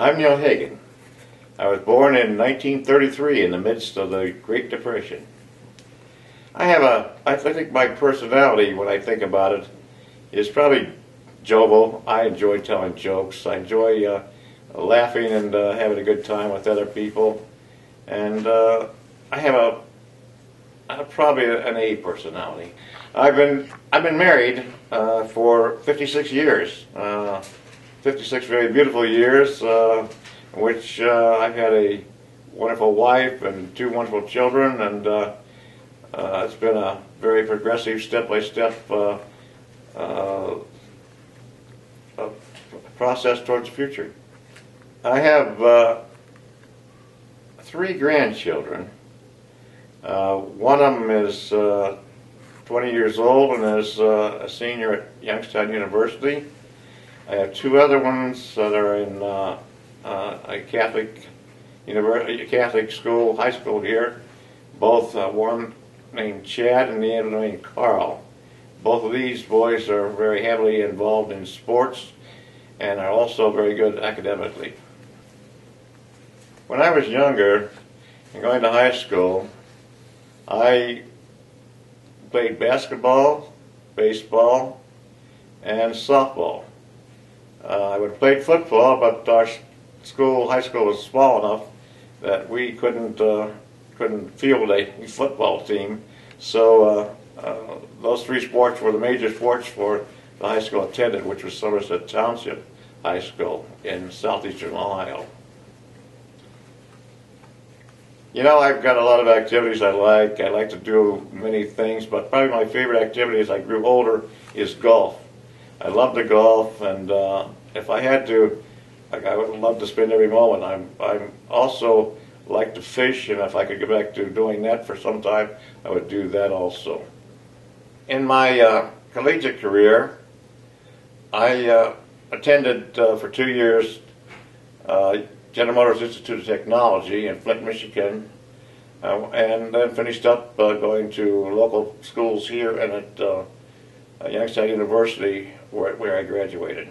I'm Neil Hagan. I was born in 1933 in the midst of the Great Depression. I have a, I think my personality, when I think about it, is probably jovial. I enjoy telling jokes. I enjoy uh, laughing and uh, having a good time with other people. And uh, I have a, uh, probably an A personality. I've been, I've been married uh, for 56 years. Uh, 56 very beautiful years, uh, in which uh, I've had a wonderful wife and two wonderful children, and uh, uh, it's been a very progressive, step-by-step uh, uh, uh, process towards the future. I have uh, three grandchildren. Uh, one of them is uh, 20 years old and is uh, a senior at Youngstown University. I have two other ones that are in uh, uh, a Catholic university, Catholic school, high school here. Both uh, one named Chad and the other named Carl. Both of these boys are very heavily involved in sports and are also very good academically. When I was younger and going to high school, I played basketball, baseball, and softball. Uh, I would played football, but our school, high school, was small enough that we couldn't uh, couldn't field a football team. So uh, uh, those three sports were the major sports for the high school attended, which was Somerset Township High School in southeastern Ohio. You know, I've got a lot of activities I like. I like to do many things, but probably my favorite activity as I grew older is golf. I love to golf, and uh, if I had to, like, I would love to spend every moment. I'm, I'm also like to fish, and if I could get back to doing that for some time, I would do that also. In my uh, collegiate career, I uh, attended uh, for two years uh, General Motors Institute of Technology in Flint, Michigan, uh, and then finished up going to local schools here and at Youngstown University where, where I graduated.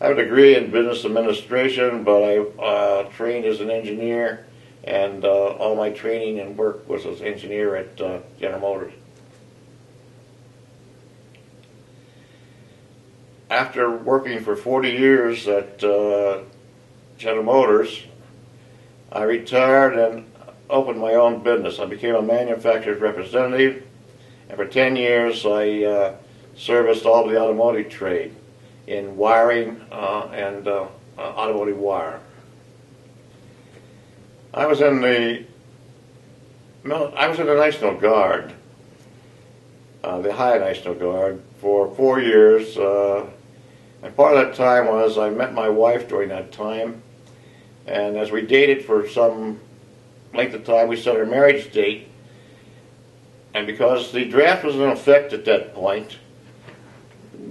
I have a degree in business administration, but I uh, trained as an engineer, and uh, all my training and work was as an engineer at uh, General Motors. After working for 40 years at uh, General Motors, I retired and opened my own business. I became a manufacturer's representative, and for 10 years I uh, serviced all of the automotive trade in wiring uh, and uh, uh, automotive wire. I was in the I was in the National Guard, uh, the Ohio National Guard, for four years. Uh, and part of that time was I met my wife during that time, and as we dated for some length of time, we set our marriage date. And because the draft was in effect at that point,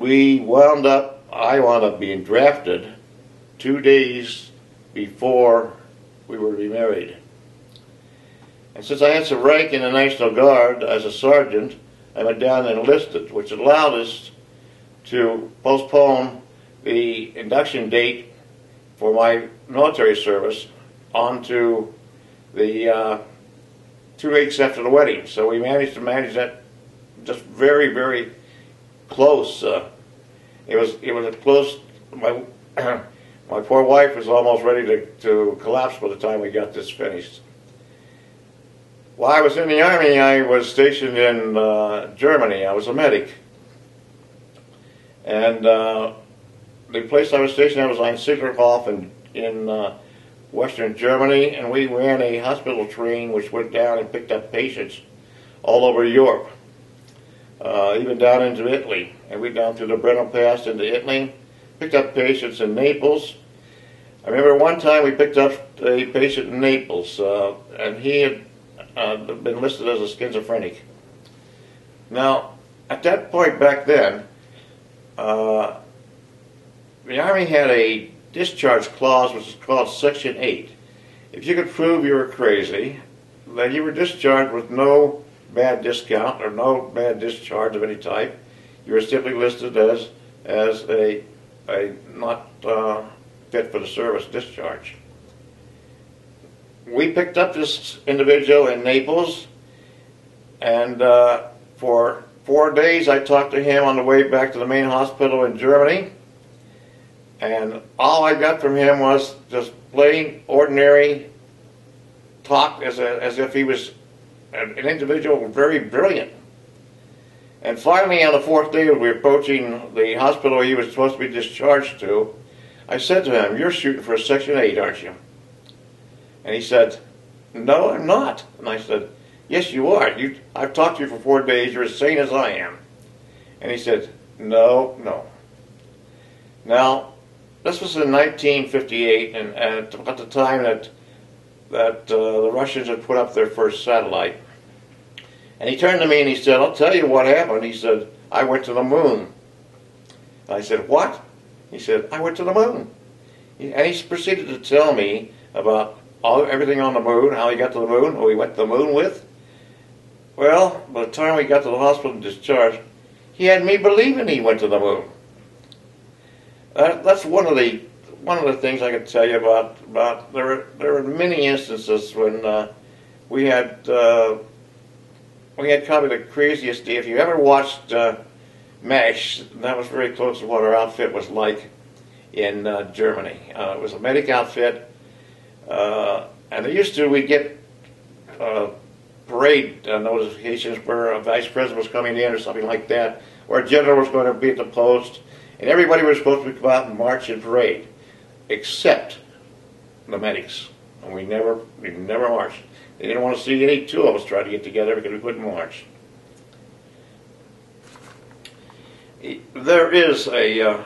we wound up, I wound up being drafted two days before we were to be married. And since I had some rank in the National Guard as a sergeant, I went down and enlisted, which allowed us to postpone the induction date for my military service onto the uh, two weeks after the wedding. So we managed to manage that just very, very close. Uh, it was it was a close. My my poor wife was almost ready to, to collapse by the time we got this finished. While I was in the army, I was stationed in uh, Germany. I was a medic, and uh, the place I was stationed at was on Siglerhof in in uh, western Germany, and we ran a hospital train which went down and picked up patients all over Europe, even down into Italy. And we down through the Brenner Pass into Italy, picked up patients in Naples. I remember one time we picked up a patient in Naples, uh, and he had uh, been listed as a schizophrenic. Now, at that point back then, uh, the Army had a discharge clause which is called Section 8. If you could prove you were crazy, then you were discharged with no bad discount or no bad discharge of any type. You are simply listed as as a a not uh, fit for the service discharge. We picked up this individual in Naples, and uh, for four days I talked to him on the way back to the main hospital in Germany. And all I got from him was just plain, ordinary talk as, a, as if he was an, individual very brilliant. And finally, on the fourth day, we were approaching the hospital he was supposed to be discharged to, I said to him, You're shooting for a Section 8, aren't you? And he said, No, I'm not. And I said, Yes, you are. You, I've talked to you for four days. You're as sane as I am. And he said, No, no. Now, this was in 1958, and, and at the time that that uh, the Russians had put up their first satellite. And he turned to me and he said, I'll tell you what happened. He said, I went to the moon. I said, What? He said, I went to the moon. And he proceeded to tell me about all, everything on the moon, how he got to the moon, who he went to the moon with. Well, by the time we got to the hospital and discharged, he had me believing he went to the moon. Uh, that's one of the one of the things I could tell you about about there were there were many instances when uh, we had uh, we had probably the craziest day. If you ever watched uh, MASH, that was very close to what our outfit was like in uh, Germany. Uh, it was a medic outfit, uh, and they used to we'd get uh, parade notifications where a vice president was coming in or something like that, or a general was going to be at the post, and everybody was supposed to come out and march in parade, except the medics. And we never we never marched. They didn't want to see any two of us try to get together because we couldn't march. There is a uh,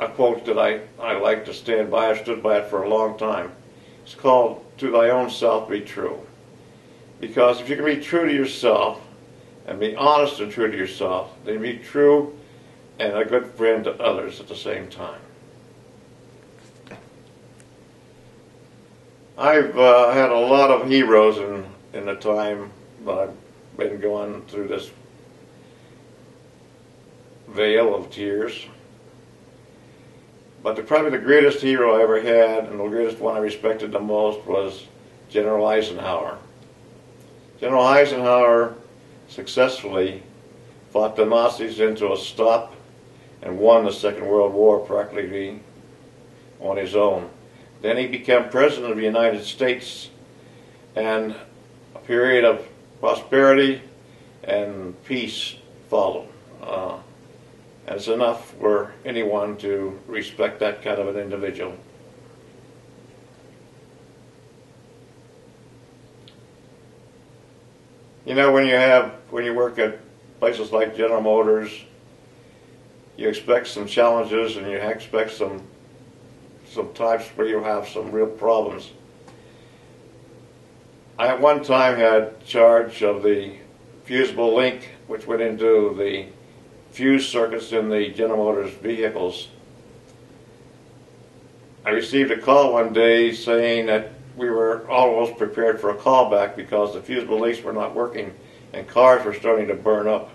a quote that I, I like to stand by. I've stood by it for a long time. It's called "To thy own self be true." Because if you can be true to yourself and be honest and true to yourself, then be true and a good friend to others at the same time. I've uh, had a lot of heroes in, in the time that I've been going through this vale of tears. But the, probably the greatest hero I ever had, and the greatest one I respected the most, was General Eisenhower. General Eisenhower successfully fought the Nazis into a stop and won the Second World War practically on his own. Then he became President of the United States, and a period of prosperity and peace followed. Uh, enough for anyone to respect that kind of an individual. You know, when you have when you work at places like General Motors, you expect some challenges and you expect some some times where you have some real problems. I at one time had charge of the fusible link which went into the fuse circuits in the General Motors vehicles. I received a call one day saying that we were almost prepared for a callback because the fusible links were not working and cars were starting to burn up.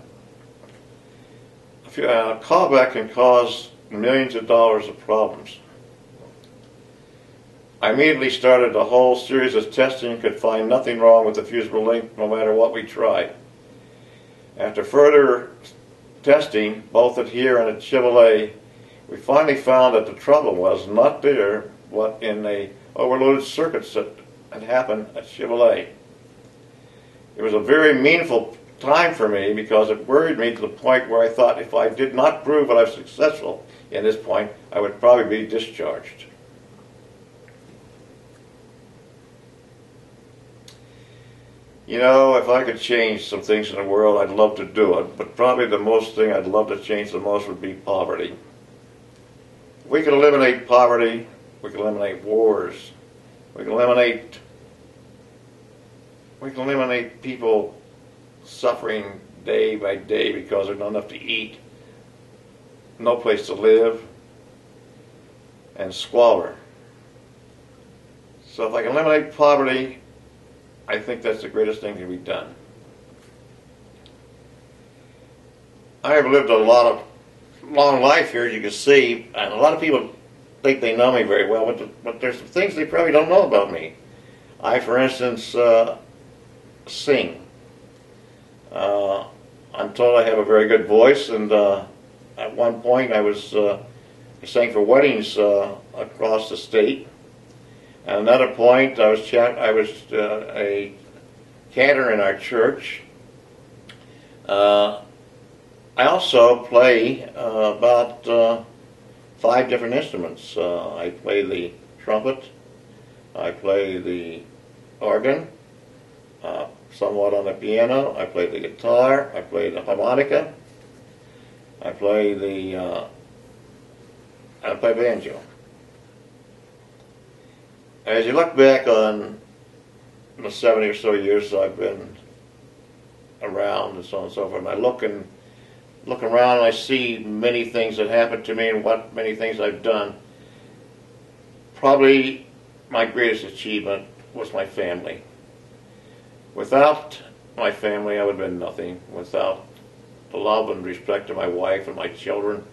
A uh, callback can cause millions of dollars of problems. I immediately started a whole series of testing, and could find nothing wrong with the fusible link no matter what we tried. After further testing, both at here and at Chevrolet, we finally found that the trouble was not there, but in the overloaded circuits that had happened at Chevrolet. It was a very meaningful time for me because it worried me to the point where I thought if I did not prove that I was successful in this point, I would probably be discharged. You know, if I could change some things in the world, I'd love to do it. But probably the most thing I'd love to change the most would be poverty. If we could eliminate poverty, we can eliminate wars. We can eliminate we can eliminate people suffering day by day because there's not enough to eat, no place to live, and squalor. So if I can eliminate poverty, I think that's the greatest thing to be done. I have lived a lot of long life here, as you can see, and a lot of people think they know me very well, but, but there's some things they probably don't know about me. I, for instance, uh, sing. Uh, I'm told I have a very good voice, and uh, at one point I was uh, sang for weddings uh, across the state. At another point, I was chat- I was uh, a cantor in our church. Uh, I also play uh, about uh, five different instruments. Uh, I play the trumpet, I play the organ, uh, somewhat on the piano, I play the guitar, I play the harmonica, I play the I play banjo. As you look back on the 70 or so years I've been around and so on and so forth, and I look and look around and I see many things that happened to me and what many things I've done. Probably my greatest achievement was my family. Without my family, I would have been nothing. Without the love and respect of my wife and my children,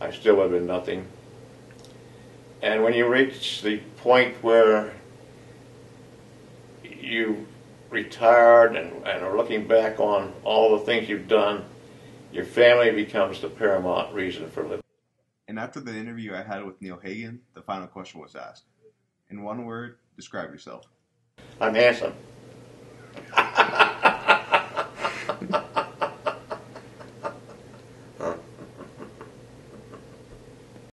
I still would have been nothing. And when you reach the point where you retired and, and are looking back on all the things you've done, your family becomes the paramount reason for living. And after the interview I had with Neil Hagan, the final question was asked. In one word, describe yourself. I'm handsome.